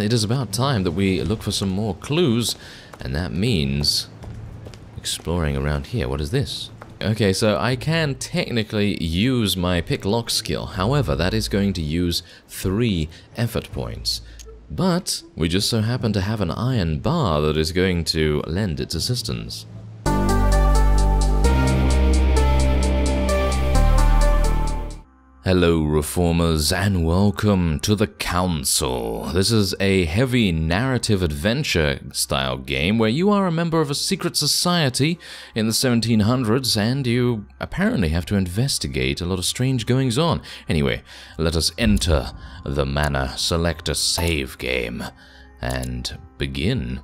It is about time that we look for some more clues, and that means exploring around here. What is this? Okay, so I can technically use my pick lock skill. However, that is going to use three effort points. But we just so happen to have an iron bar that is going to lend its assistance. Hello, reformers, and welcome to the Council. This is a heavy narrative adventure style game where you are a member of a secret society in the 1700s and you apparently have to investigate a lot of strange goings on. Anyway, let us enter the manor, select a save game, and begin.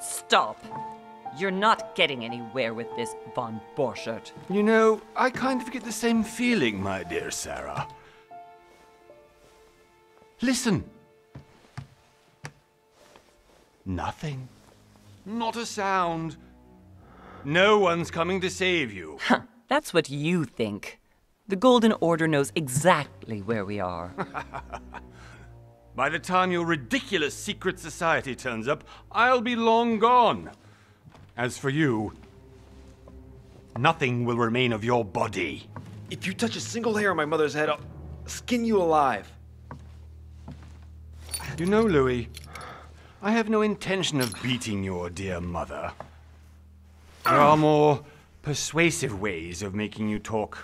Stop! You're not getting anywhere with this, von Borchert. You know, I kind of get the same feeling, my dear Sarah. Listen. Nothing. Not a sound. No one's coming to save you. Huh, that's what you think. The Golden Order knows exactly where we are. By the time your ridiculous secret society turns up, I'll be long gone. As for you, nothing will remain of your body. If you touch a single hair on my mother's head, I'll skin you alive. You know, Louis, I have no intention of beating your dear mother. There are more persuasive ways of making you talk.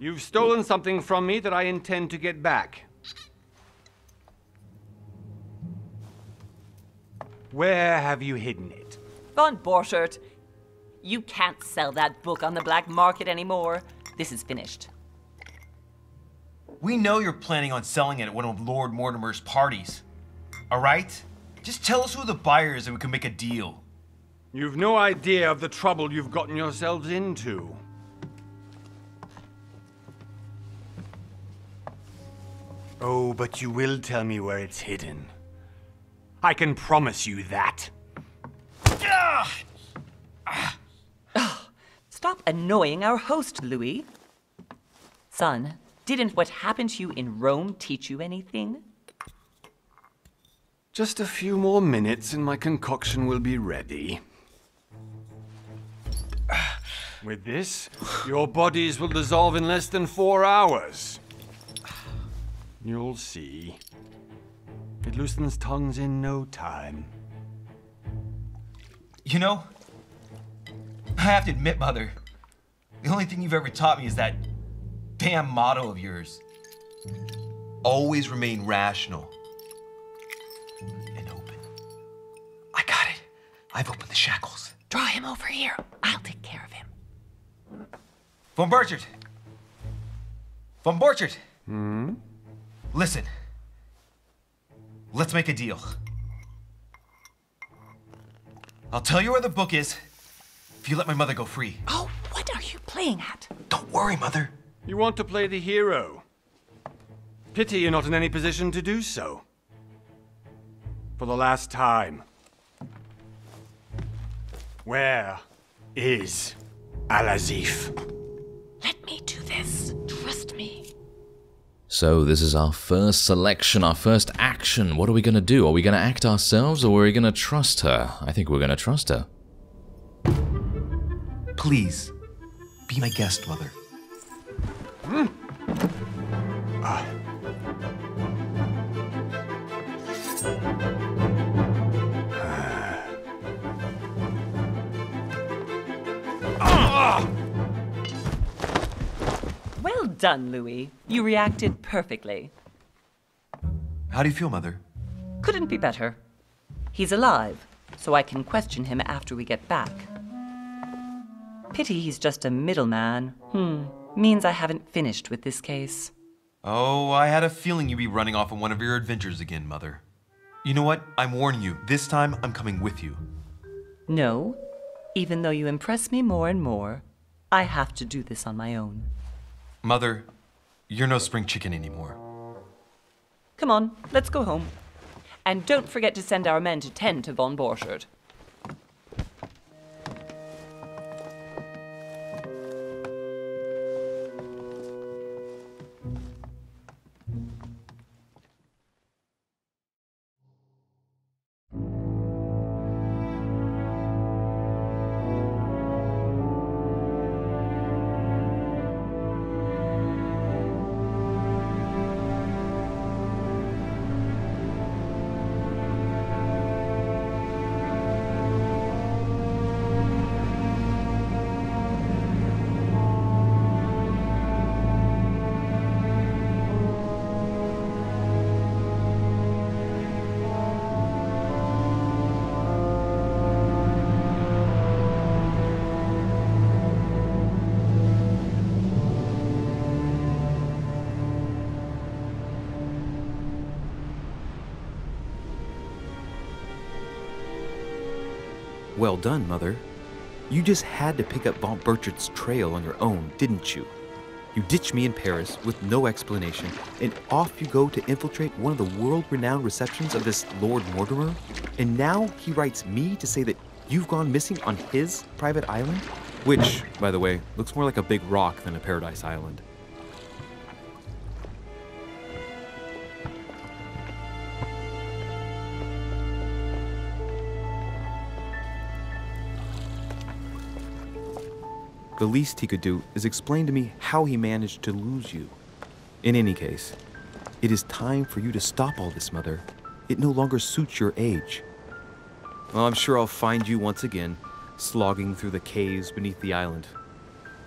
You've stolen something from me that I intend to get back. Where have you hidden it? Von Borchert, you can't sell that book on the black market anymore. This is finished. We know you're planning on selling it at one of Lord Mortimer's parties. All right? Just tell us who the buyer is and we can make a deal. You've no idea of the trouble you've gotten yourselves into. Oh, but you will tell me where it's hidden. I can promise you that. Stop annoying our host, Louis. Son, didn't what happened to you in Rome teach you anything? Just a few more minutes and my concoction will be ready. With this, your bodies will dissolve in less than four hours. You'll see. It loosens tongues in no time. You know, I have to admit, Mother, the only thing you've ever taught me is that damn motto of yours. Always remain rational and open. I got it. I've opened the shackles. Draw him over here. I'll take care of him. Von Borchert! Von Borchert! Hmm? Listen. Let's make a deal. I'll tell you where the book is if you let my mother go free. Oh, what are you playing at? Don't worry, Mother. You want to play the hero. Pity you're not in any position to do so. For the last time. Where is Al-Azif? Let me do this. Trust me. So this is our first selection, our first action. What are we going to do? Are we going to act ourselves or are we going to trust her? I think we're going to trust her. Please, be my guest, Mother. Well done, Louis. You reacted perfectly. How do you feel, Mother? Couldn't be better. He's alive, so I can question him after we get back. Pity he's just a middleman. Hmm. Means I haven't finished with this case. Oh, I had a feeling you'd be running off on one of your adventures again, Mother. You know what? I'm warning you. This time, I'm coming with you. No. Even though you impress me more and more, I have to do this on my own. Mother, you're no spring chicken anymore. Come on, let's go home. And don't forget to send our men to tend to von Borchert. Well done, Mother. You just had to pick up Von Borchert's trail on your own, didn't you? You ditch me in Paris with no explanation, and off you go to infiltrate one of the world renowned receptions of this Lord Mortimer? And now he writes me to say that you've gone missing on his private island? Which, by the way, looks more like a big rock than a paradise island. The least he could do is explain to me how he managed to lose you. In any case, it is time for you to stop all this, Mother. It no longer suits your age. Well, I'm sure I'll find you once again, slogging through the caves beneath the island,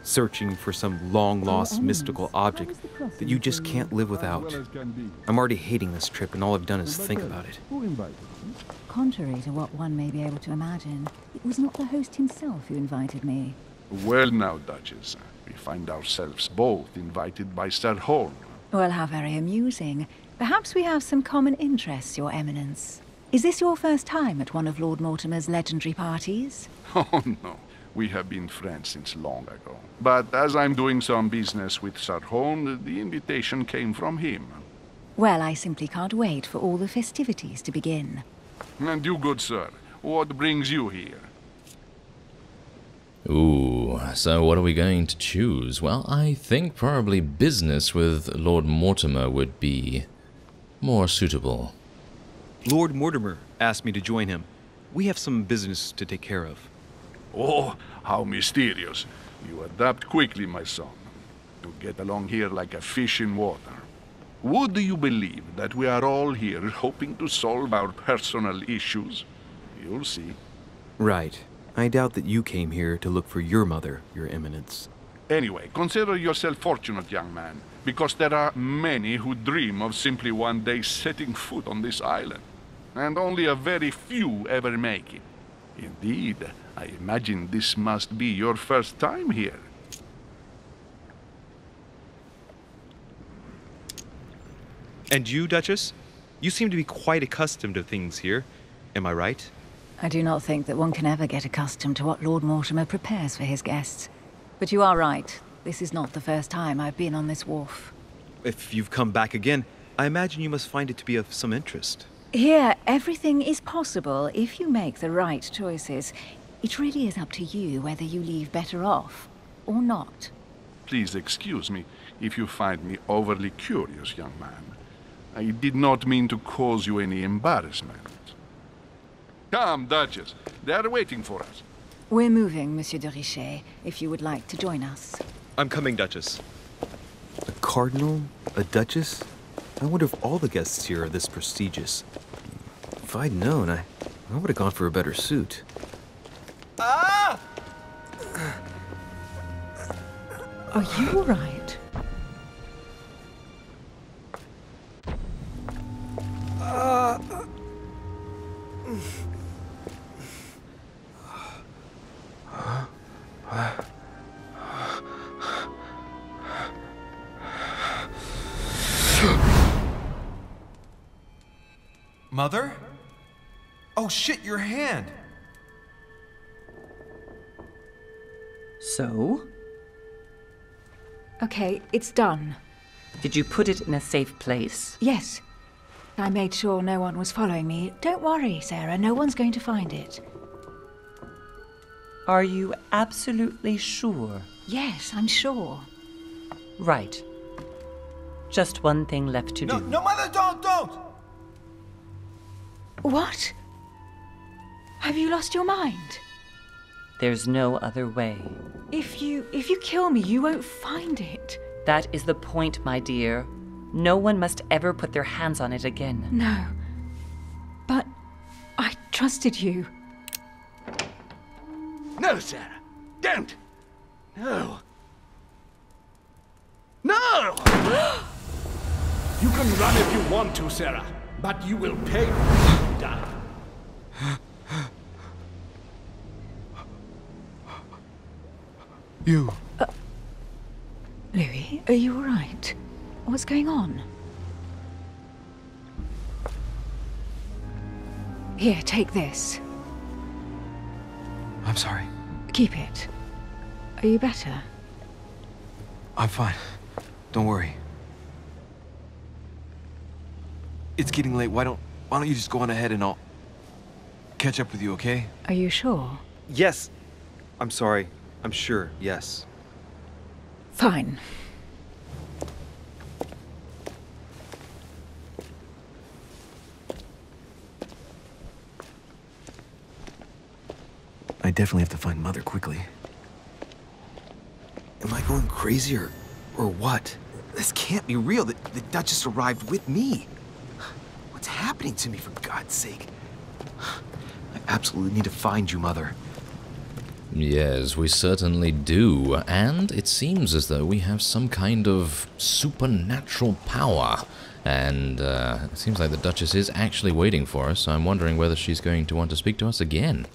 searching for some long lost mystical object that you just can't live without. I'm already hating this trip, and all I've done is think about it. Contrary to what one may be able to imagine, it was not the host himself who invited me. Well now, Duchess, we find ourselves both invited by Sir Holm. Well, how very amusing. Perhaps we have some common interests, Your Eminence. Is this your first time at one of Lord Mortimer's legendary parties? Oh no, we have been friends since long ago. But as I'm doing some business with Sir Holm, the invitation came from him. Well, I simply can't wait for all the festivities to begin. And you, good sir, what brings you here? Ooh, so what are we going to choose? Well, I think probably business with Lord Mortimer would be more suitable. Lord Mortimer asked me to join him. We have some business to take care of. Oh, how mysterious. You adapt quickly, my son. You get along here like a fish in water. Would you believe that we are all here hoping to solve our personal issues? You'll see. Right. I doubt that you came here to look for your mother, Your Eminence. Anyway, consider yourself fortunate, young man, because there are many who dream of simply one day setting foot on this island, and only a very few ever make it. Indeed, I imagine this must be your first time here. And you, Duchess? You seem to be quite accustomed to things here. Am I right? I do not think that one can ever get accustomed to what Lord Mortimer prepares for his guests. But you are right. This is not the first time I've been on this wharf. If you've come back again, I imagine you must find it to be of some interest. Here, everything is possible if you make the right choices. It really is up to you whether you leave better off or not. Please excuse me if you find me overly curious, young man. I did not mean to cause you any embarrassment. Come, Duchess. They are waiting for us. We're moving, Monsieur de Richet, if you would like to join us. I'm coming, Duchess. A cardinal? A duchess? I wonder if all the guests here are this prestigious. If I'd known, I, I would have gone for a better suit. Ah! Are you all right? Shit, your hand! So, Okay, it's done. Did you put it in a safe place? Yes. I made sure no one was following me. Don't worry, Sarah, no one's going to find it. Are you absolutely sure? Yes, I'm sure. Right. Just one thing left to No, do. no, mother, don't, don't! What? Have you lost your mind? There's no other way. If you if you kill me, you won't find it. That is the point, my dear. No one must ever put their hands on it again. No. But I trusted you. No, Sarah. Don't. No. No! you can run if you want to, Sarah, but you will pay when you die. You. Uh, Louis, are you alright? What's going on? Here, take this. I'm sorry. Keep it. Are you better? I'm fine. Don't worry. It's getting late. Why don't why don't you just go on ahead and I'll catch up with you, okay? Are you sure? Yes. I'm sorry. I'm sure. Yes. Fine. I definitely have to find Mother quickly. Am I going crazy or, or what? This can't be real. The, the Duchess arrived with me. What's happening to me, for God's sake? I absolutely need to find you, Mother. Yes, we certainly do, and it seems as though we have some kind of supernatural power. And uh, it seems like the Duchess is actually waiting for us, so I'm wondering whether she's going to want to speak to us again.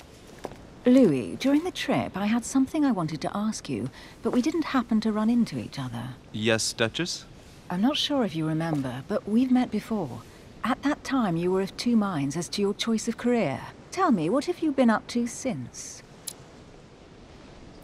Louis, during the trip, I had something I wanted to ask you, but we didn't happen to run into each other. Yes, Duchess? I'm not sure if you remember, but we've met before. At that time, you were of two minds as to your choice of career. Tell me, what have you been up to since?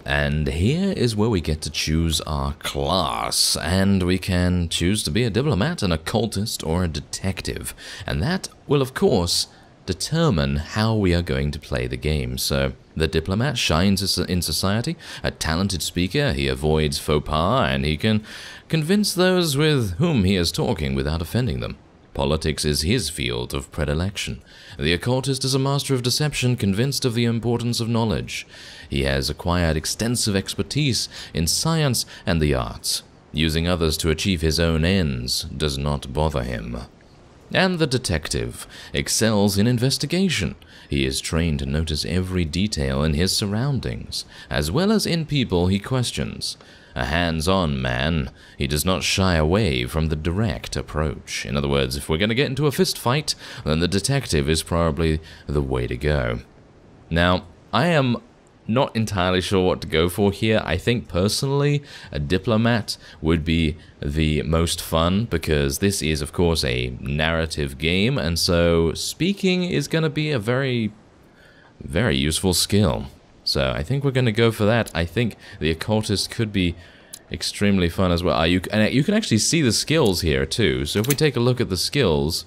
And here is where we get to choose our class, and we can choose to be a diplomat, an occultist, or a detective. And that will, of course, determine how we are going to play the game. So, the diplomat shines in society, a talented speaker, he avoids faux pas, and he can convince those with whom he is talking without offending them. Politics is his field of predilection. The occultist is a master of deception, convinced of the importance of knowledge. He has acquired extensive expertise in science and the arts. Using others to achieve his own ends does not bother him. And the detective excels in investigation. He is trained to notice every detail in his surroundings, as well as in people he questions. A hands-on man, he does not shy away from the direct approach. In other words, if we're going to get into a fist fight, then the detective is probably the way to go. Now, I am not entirely sure what to go for here. I think personally, a diplomat would be the most fun because this is, of course, a narrative game, and so speaking is going to be a very, very useful skill. So I think we're going to go for that. I think the occultist could be extremely fun as well. Uh, you, and you can actually see the skills here too. So if we take a look at the skills,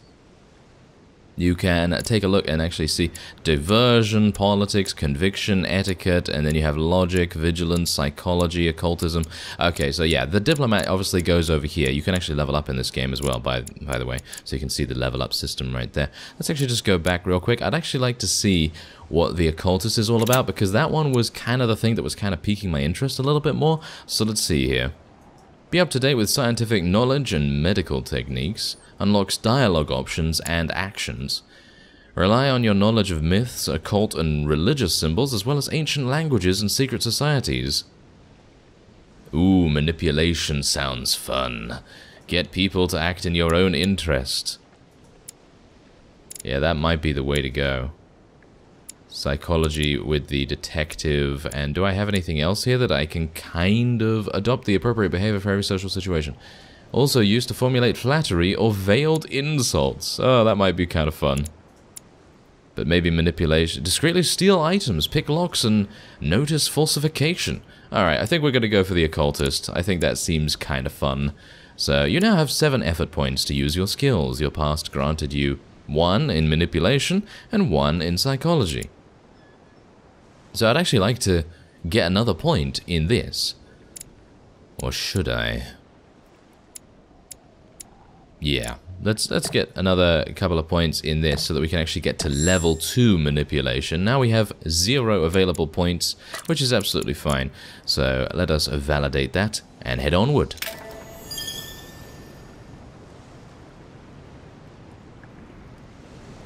you can take a look and actually see diversion, politics, conviction, etiquette, and then you have logic, vigilance, psychology, occultism. Okay, so yeah, the diplomat obviously goes over here. You can actually level up in this game as well, by, by the way. So you can see the level up system right there. Let's actually just go back real quick. I'd actually like to see what the occultist is all about, because that one was kind of the thing that was kind of piquing my interest a little bit more. So let's see here. Be up to date with scientific knowledge and medical techniques unlocks dialogue options and actions. Rely on your knowledge of myths, occult and religious symbols, as well as ancient languages and secret societies. Ooh, manipulation sounds fun. Get people to act in your own interest. Yeah, that might be the way to go. Psychology with the detective, and do I have anything else here that I can kind of adopt the appropriate behavior for every social situation? Also used to formulate flattery or veiled insults. Oh, that might be kind of fun. but maybe manipulation. Discreetly steal items, pick locks, and notice falsification. Alright, I think we're going to go for the occultist. I think that seems kind of fun. So, you now have 7 effort points to use your skills. Your past granted you 1 in manipulation and 1 in psychology. So I'd actually like to get another point in this. Or should I? Yeah, let's let's get another couple of points in this so that we can actually get to level 2 manipulation. Now we have zero available points, which is absolutely fine. So let us validate that and head onward.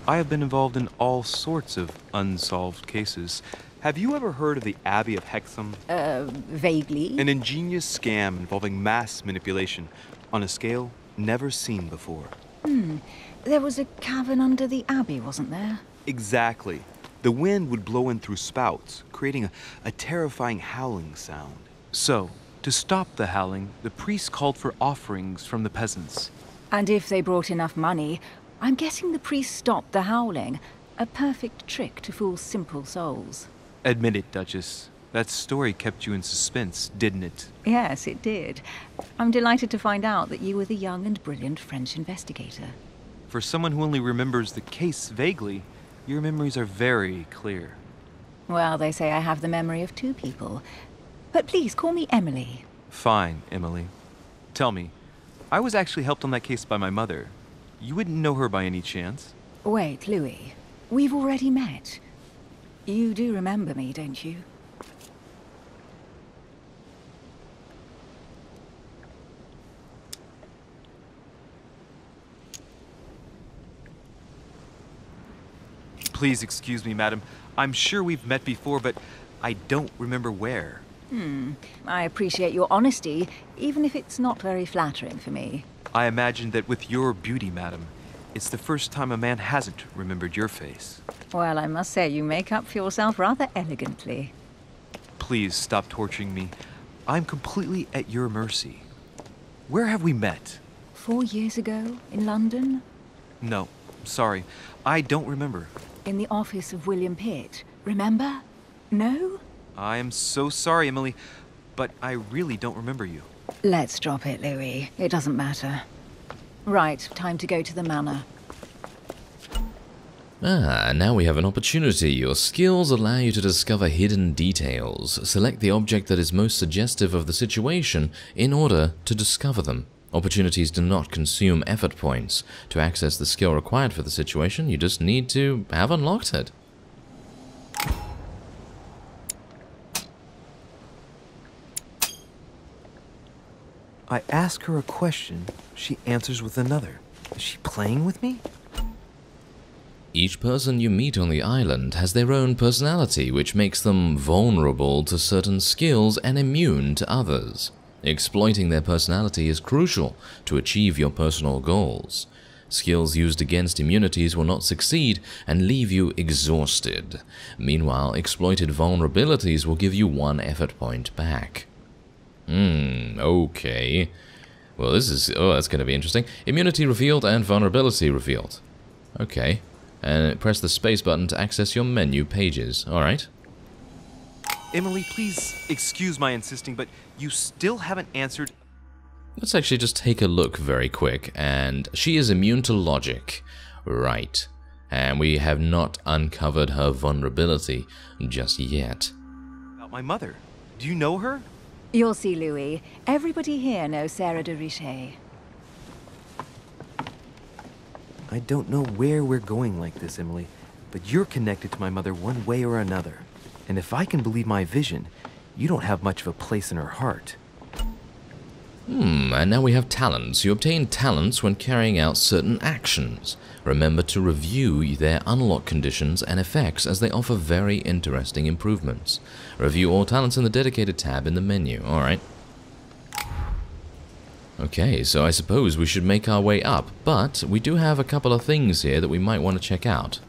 I have been involved in all sorts of unsolved cases. Have you ever heard of the Abbey of Hexham? Uh, vaguely. An ingenious scam involving mass manipulation on a scale never seen before. Hmm. There was a cavern under the abbey, wasn't there? Exactly. The wind would blow in through spouts, creating a, a terrifying howling sound. So, to stop the howling, the priests called for offerings from the peasants. And if they brought enough money, I'm guessing the priest stopped the howling. A perfect trick to fool simple souls. Admit it, Duchess. That story kept you in suspense, didn't it? Yes, it did. I'm delighted to find out that you were the young and brilliant French investigator. For someone who only remembers the case vaguely, your memories are very clear. Well, they say I have the memory of two people. But please call me Emily. Fine, Emily. Tell me, I was actually helped on that case by my mother. You wouldn't know her by any chance? Wait, Louis. We've already met. You do remember me, don't you? Please excuse me, madam. I'm sure we've met before, but I don't remember where. Hmm. I appreciate your honesty, even if it's not very flattering for me. I imagine that with your beauty, madam, it's the first time a man hasn't remembered your face. Well, I must say you make up for yourself rather elegantly. Please stop torturing me. I'm completely at your mercy. Where have we met? Four years ago, in London? No, sorry. I don't remember. In the office of William Pitt. Remember? No? I am so sorry, Emily, but I really don't remember you. Let's drop it, Louis. It doesn't matter. Right, time to go to the manor. Ah, now we have an opportunity. Your skills allow you to discover hidden details. Select the object that is most suggestive of the situation in order to discover them. Opportunities do not consume effort points. To access the skill required for the situation, you just need to have unlocked it. I ask her a question, she answers with another. Is she playing with me? Each person you meet on the island has their own personality, which makes them vulnerable to certain skills and immune to others. Exploiting their personality is crucial to achieve your personal goals. Skills used against immunities will not succeed and leave you exhausted. Meanwhile, exploited vulnerabilities will give you one effort point back. Hmm, okay. Well, this is... Oh, that's going to be interesting. Immunity revealed and vulnerability revealed. Okay. And press the space button to access your menu pages. Alright. Emily, please excuse my insisting, but you still haven't answered. Let's actually just take a look very quick. And she is immune to logic. Right. And we have not uncovered her vulnerability just yet. About my mother. Do you know her? You'll see, Louis. Everybody here knows Sarah de Richet. I don't know where we're going like this, Emily, but you're connected to my mother one way or another. And if I can believe my vision, you don't have much of a place in her heart. Hmm, and now we have talents. You obtain talents when carrying out certain actions. Remember to review their unlock conditions and effects as they offer very interesting improvements. Review all talents in the dedicated tab in the menu. Alright. Okay, so I suppose we should make our way up, but we do have a couple of things here that we might want to check out.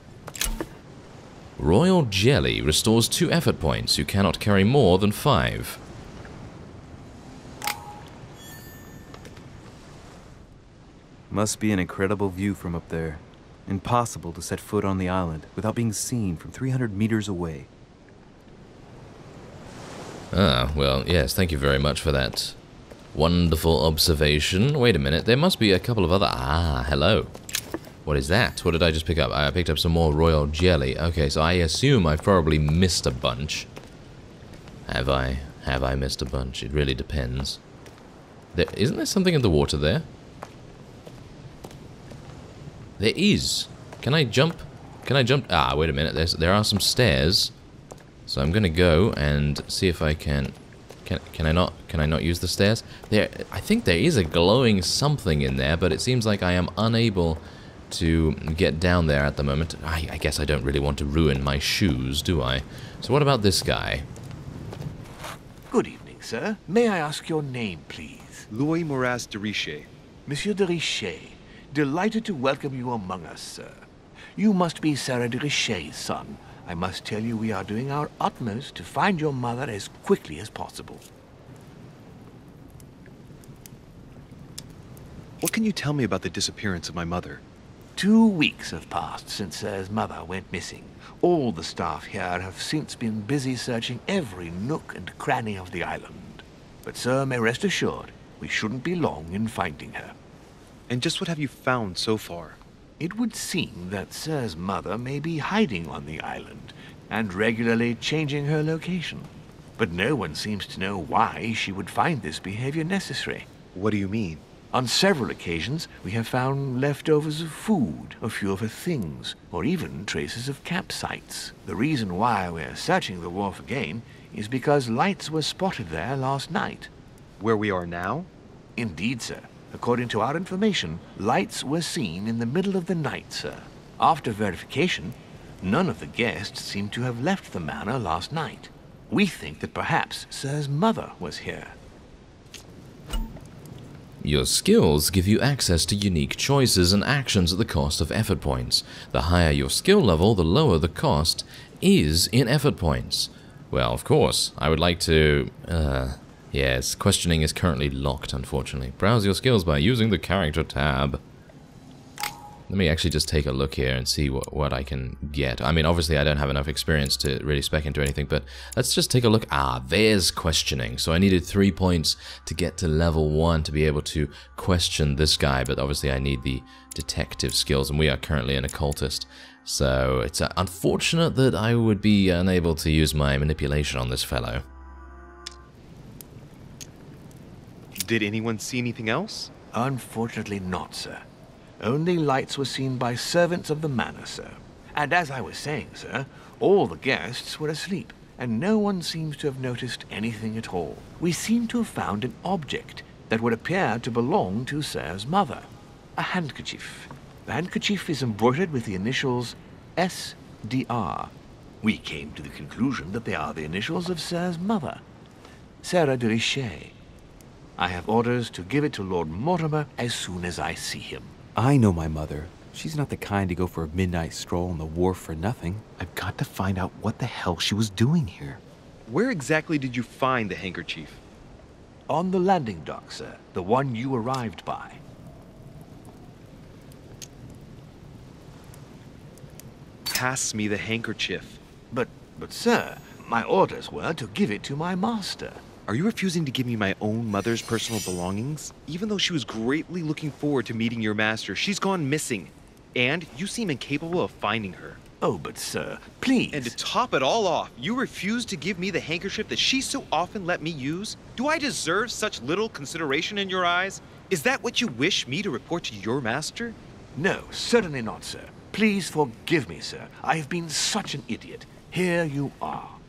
Royal Jelly restores 2 effort points. You cannot carry more than 5. Must be an incredible view from up there. Impossible to set foot on the island without being seen from 300 meters away. Ah, well, yes, thank you very much for that wonderful observation. Wait a minute, there must be a couple of other... Ah, hello. What is that? What did I just pick up? I picked up some more royal jelly. Okay, so I assume I've probably missed a bunch. Have I? Have I missed a bunch? It really depends. There, isn't there something in the water there? There is. Can I jump? Can I jump? Ah, wait a minute. There's, there are some stairs. So I'm gonna go and see if I can... Can, can I not can I not use the stairs? There, I think there is a glowing something in there, but it seems like I am unable to get down there at the moment. I, I guess I don't really want to ruin my shoes, do I? So what about this guy? Good evening, sir. May I ask your name, please? Louis Moraz de Richet. Monsieur de Richet. Delighted to welcome you among us, sir. You must be Sarah de Richet's son. I must tell you we are doing our utmost to find your mother as quickly as possible. What can you tell me about the disappearance of my mother? Two weeks have passed since Sir's mother went missing. All the staff here have since been busy searching every nook and cranny of the island. But Sir may rest assured, we shouldn't be long in finding her. And just what have you found so far? It would seem that Sir's mother may be hiding on the island and regularly changing her location. But no one seems to know why she would find this behavior necessary. What do you mean? On several occasions, we have found leftovers of food, a few of her things, or even traces of campsites. The reason why we're searching the wharf again is because lights were spotted there last night. Where we are now? Indeed, sir. According to our information, lights were seen in the middle of the night, sir. After verification, none of the guests seem to have left the manor last night. We think that perhaps Sir's mother was here. Your skills give you access to unique choices and actions at the cost of effort points. The higher your skill level, the lower the cost is in effort points. Well, of course, I would like to... Uh, yes, questioning is currently locked, unfortunately. Browse your skills by using the character tab. Let me actually just take a look here and see what, what I can get. I mean, obviously I don't have enough experience to really spec into anything, but let's just take a look. Ah, there's questioning. So I needed three points to get to level one to be able to question this guy, but obviously I need the detective skills, and we are currently an occultist. So it's uh, unfortunate that I would be unable to use my manipulation on this fellow. Did anyone see anything else? Unfortunately not, sir. Only lights were seen by servants of the manor, sir. And as I was saying, sir, all the guests were asleep, and no one seems to have noticed anything at all. We seem to have found an object that would appear to belong to Sir's mother. A handkerchief. The handkerchief is embroidered with the initials SDR. We came to the conclusion that they are the initials of Sir's mother, Sarah de Richet. I have orders to give it to Lord Mortimer as soon as I see him. I know my mother. She's not the kind to go for a midnight stroll on the wharf for nothing. I've got to find out what the hell she was doing here. Where exactly did you find the handkerchief? On the landing dock, sir. The one you arrived by. Pass me the handkerchief. But, but, sir, my orders were to give it to my master. Are you refusing to give me my own mother's personal belongings? Even though she was greatly looking forward to meeting your master, she's gone missing. And you seem incapable of finding her. Oh, but sir, please. And to top it all off, you refuse to give me the handkerchief that she so often let me use? Do I deserve such little consideration in your eyes? Is that what you wish me to report to your master? No, certainly not, sir. Please forgive me, sir. I have been such an idiot. Here you are.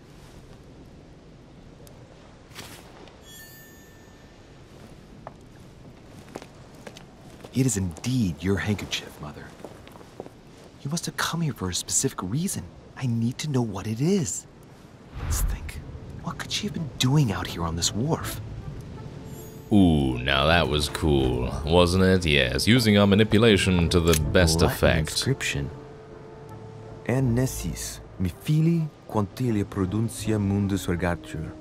It is indeed your handkerchief, Mother. You must have come here for a specific reason. I need to know what it is. Let's think. What could she have been doing out here on this wharf? Ooh, now that was cool, wasn't it? Yes, using our manipulation to the best Latin effect. inscription. En nescis, mi fili quantilla prudentia mundus ergatur.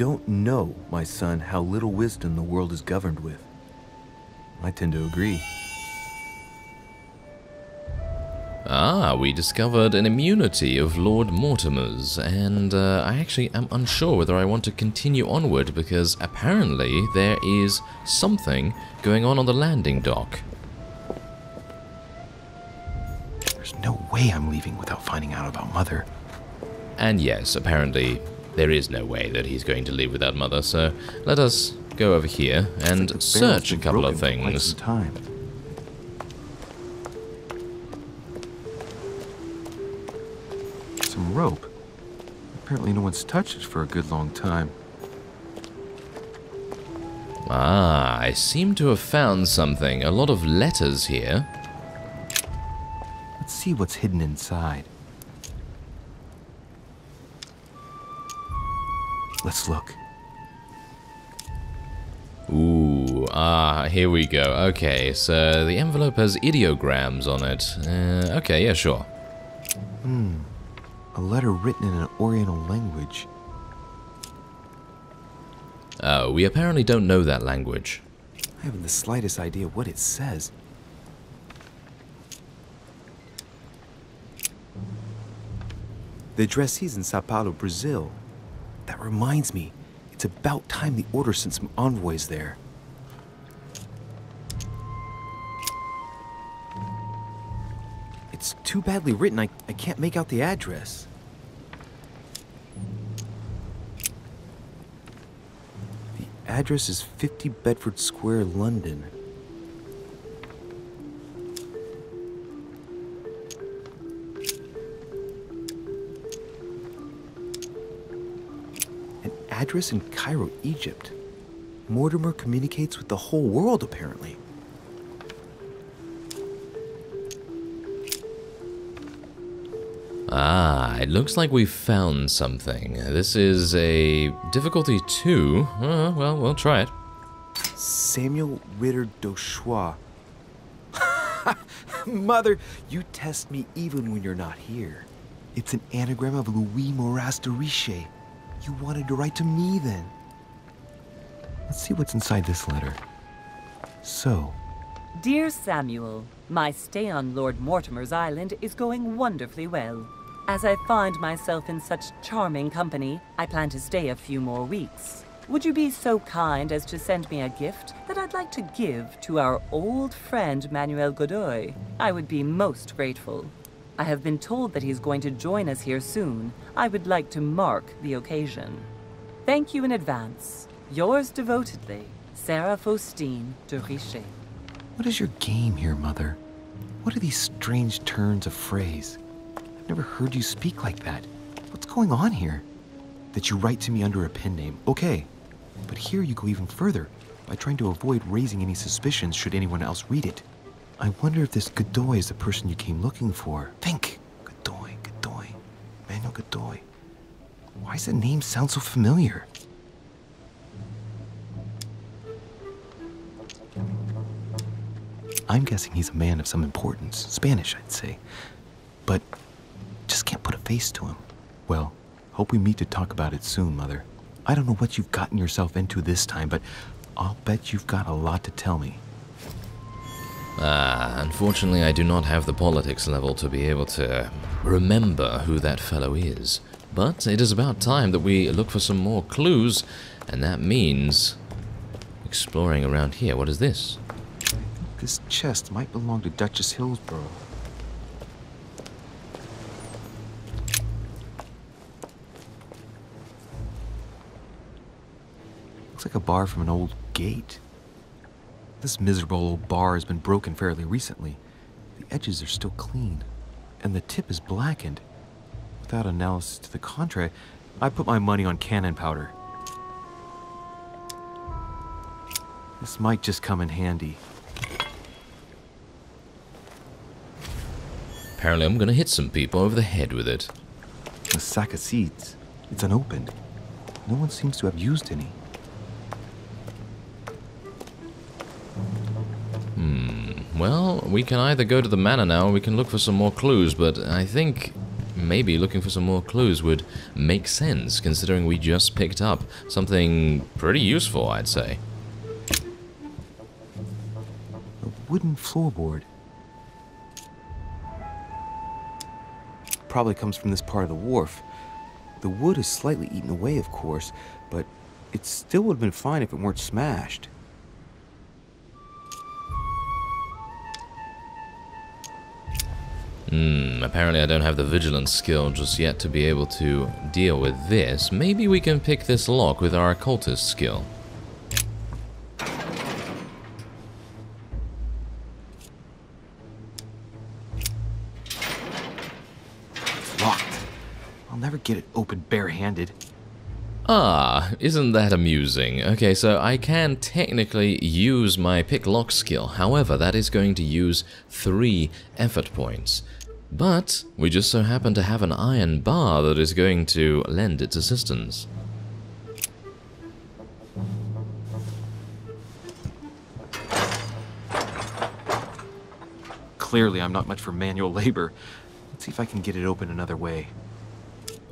Don't know, my son, how little wisdom the world is governed with. I tend to agree. Ah, we discovered an immunity of Lord Mortimer's, and uh, I actually am unsure whether I want to continue onward because apparently there is something going on on the landing dock. There's no way I'm leaving without finding out about Mother. And yes, apparently there is no way that he's going to leave without Mother, so let us go over here and barrel's search a couple of broken for quite things. time. Some rope. Apparently no one's touched it for a good long time. Ah, I seem to have found something. A lot of letters here. Let's see what's hidden inside. Let's look. Ooh, ah, here we go. Okay, so the envelope has ideograms on it. Uh, okay, yeah, sure. Hmm, A letter written in an Oriental language. Oh, we apparently don't know that language. I haven't the slightest idea what it says. The address is in Sao Paulo, Brazil. That reminds me, it's about time the Order sent some envoys there. It's too badly written, I, I can't make out the address. The address is 50 Bedford Square, London. Address in Cairo, Egypt. Mortimer communicates with the whole world, apparently. Ah, it looks like we found something. This is a difficulty 2. Uh, well, we'll try it. Samuel Ritter Dauchois. Mother, you test me even when you're not here. It's an anagram of Louis Moras de Richet. You wanted to write to me then. Let's see what's inside this letter. So, Dear Samuel, my stay on Lord Mortimer's island is going wonderfully well. As I find myself in such charming company, I plan to stay a few more weeks. Would you be so kind as to send me a gift that I'd like to give to our old friend Manuel Godoy? I would be most grateful. I have been told that he's going to join us here soon. I would like to mark the occasion. Thank you in advance. Yours devotedly, Sarah Faustine de Richet. what is your game here, Mother? What are these strange turns of phrase? I've never heard you speak like that. What's going on here? That you write to me under a pen name, okay. But here you go even further by trying to avoid raising any suspicions should anyone else read it. I wonder if this Godoy is the person you came looking for. Think! Godoy, Godoy, Manuel Godoy. Why does the name sound so familiar? I'm guessing he's a man of some importance. Spanish, I'd say. But just can't put a face to him. Well, hope we meet to talk about it soon, Mother. I don't know what you've gotten yourself into this time, but I'll bet you've got a lot to tell me. Ah, unfortunately, I do not have the politics level to be able to remember who that fellow is. But it is about time that we look for some more clues, and that means exploring around here. What is this? This chest might belong to Duchess Hillsborough. Looks like a bar from an old gate. This miserable old bar has been broken fairly recently. The edges are still clean, and the tip is blackened. Without analysis to the contrary, I put my money on cannon powder. This might just come in handy. Apparently, I'm gonna hit some people over the head with it. A sack of seeds. It's unopened. No one seems to have used any. Well, we can either go to the manor now or we can look for some more clues, but I think maybe looking for some more clues would make sense, considering we just picked up something pretty useful, I'd say. A wooden floorboard. Probably comes from this part of the wharf. The wood is slightly eaten away, of course, but it still would have been fine if it weren't smashed. Hmm, apparently I don't have the vigilance skill just yet to be able to deal with this. Maybe we can pick this lock with our occultist skill. Locked. I'll never get it open barehanded. Ah, isn't that amusing? Okay, so I can technically use my pick lock skill. However, that is going to use three effort points. But we just so happen to have an iron bar that is going to lend its assistance. Clearly, I'm not much for manual labor. Let's see if I can get it open another way.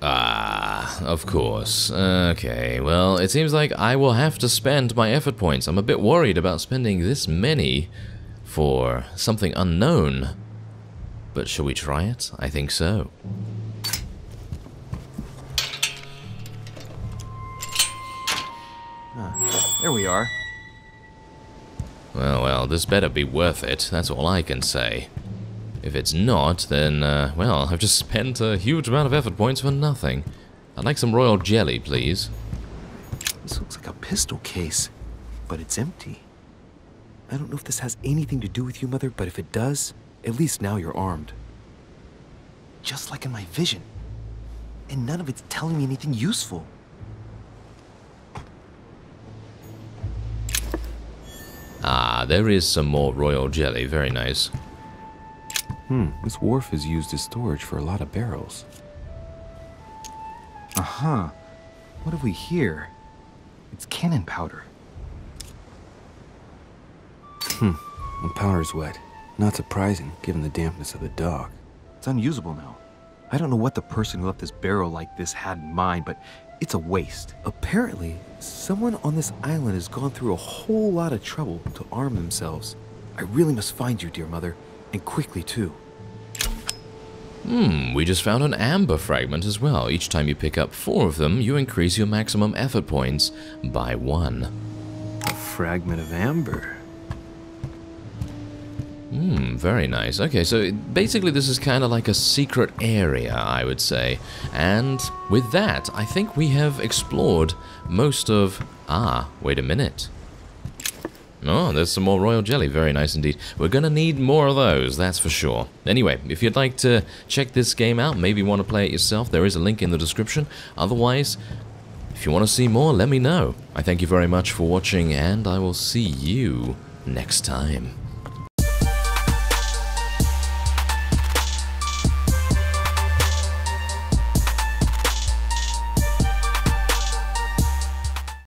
Ah, of course. Okay, well, it seems like I will have to spend my effort points. I'm a bit worried about spending this many for something unknown. But shall we try it? I think so. Ah, there we are. Well, well, this better be worth it. That's all I can say. If it's not, then, uh, well, I've just spent a huge amount of effort points for nothing. I'd like some royal jelly, please. This looks like a pistol case, but it's empty. I don't know if this has anything to do with you, Mother, but if it does, at least now you're armed. Just like in my vision. And none of it's telling me anything useful. Ah, there is some more royal jelly. Very nice. Hmm, this wharf is used as storage for a lot of barrels. Uh-huh. What have we here? It's cannon powder. Hmm, the powder's wet. Not surprising, given the dampness of the dock. It's unusable now. I don't know what the person who left this barrel like this had in mind, but it's a waste. Apparently, someone on this island has gone through a whole lot of trouble to arm themselves. I really must find you, dear mother, and quickly too. Hmm, we just found an amber fragment as well. Each time you pick up four of them, you increase your maximum effort points by one. A fragment of amber. Hmm, very nice. Okay, so basically this is kind of like a secret area, I would say. And with that, I think we have explored most of... Ah, wait a minute. Oh, there's some more royal jelly. Very nice indeed. We're gonna need more of those, that's for sure. Anyway, if you'd like to check this game out, maybe want to play it yourself, there is a link in the description. Otherwise, if you want to see more, let me know. I thank you very much for watching, and I will see you next time.